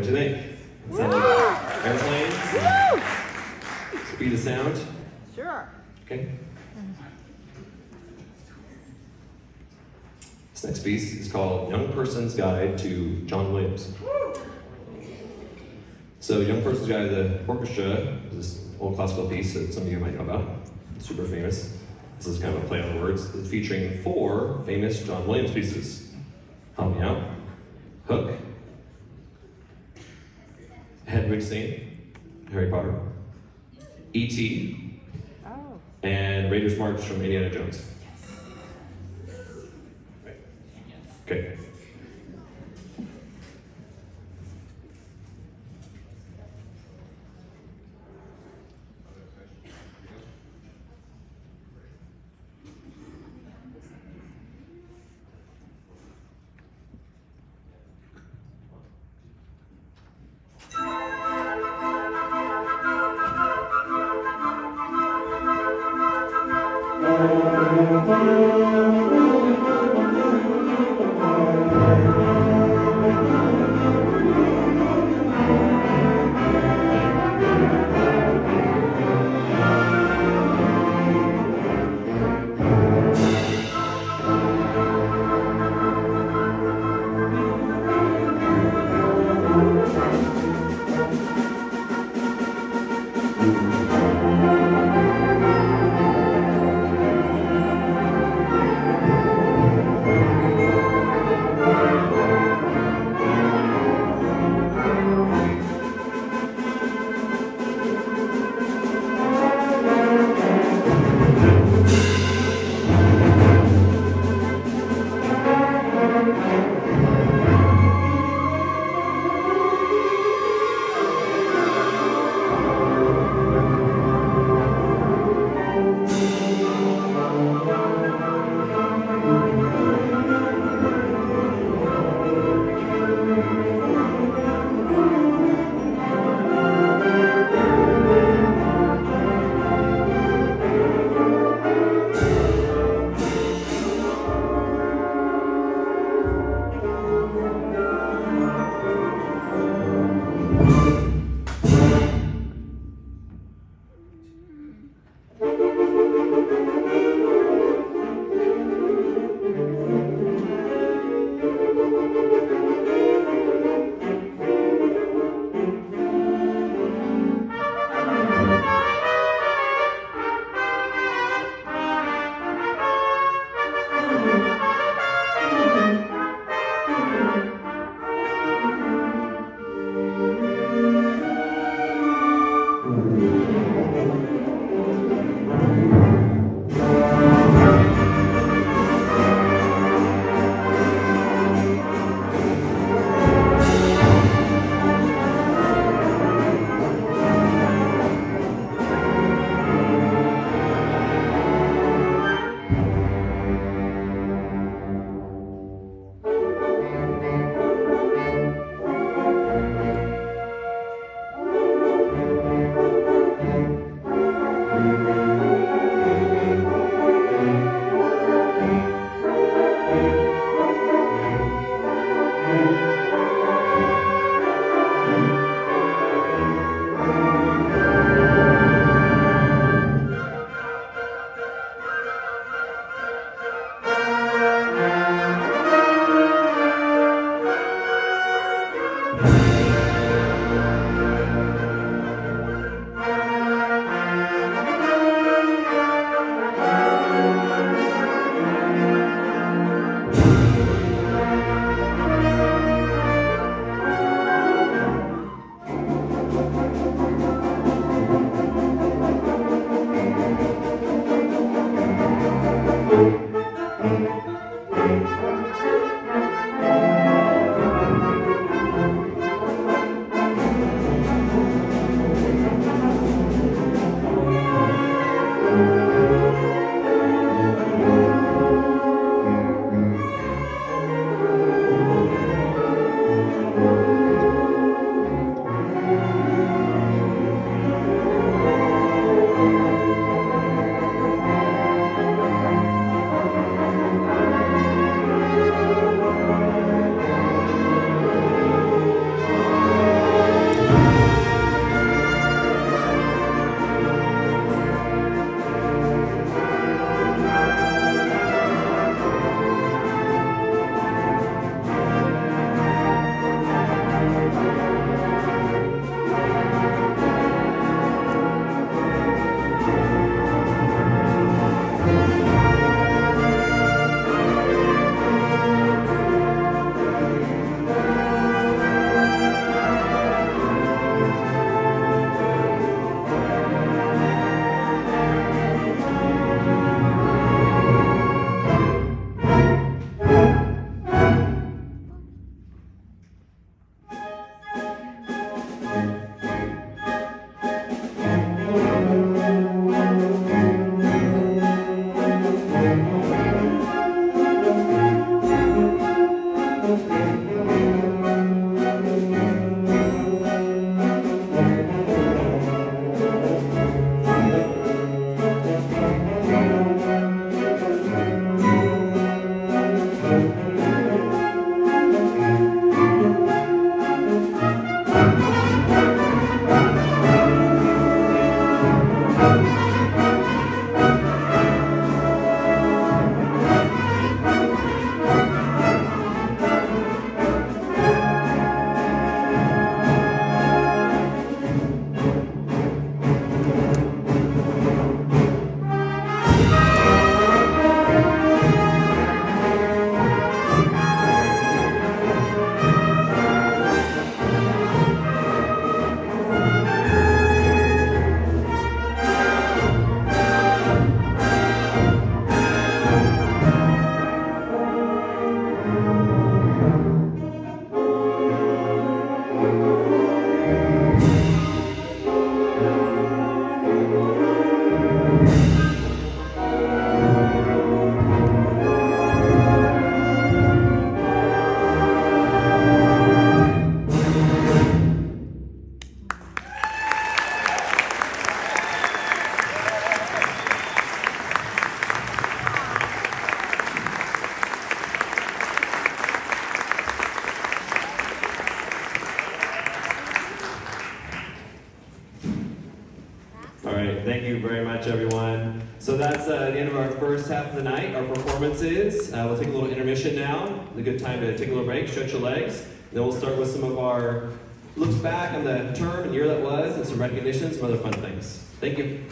What do you think? Like airplanes? Speed of sound? Sure. Okay. This next piece is called Young Person's Guide to John Williams. So, Young Person's Guide to the Orchestra is this old classical piece that some of you might know about. Super famous. This is kind of a play on words. It's featuring four famous John Williams pieces. Help me out. Hook. Hedwig's Theme. Harry Potter. E.T. Oh. and Raiders March from Indiana Jones. Música So that's uh, the end of our first half of the night, our performances. Uh, we'll take a little intermission now. It's a good time to take a little break, stretch your legs. Then we'll start with some of our looks back on the term and year that was, and some recognition, some other fun things. Thank you.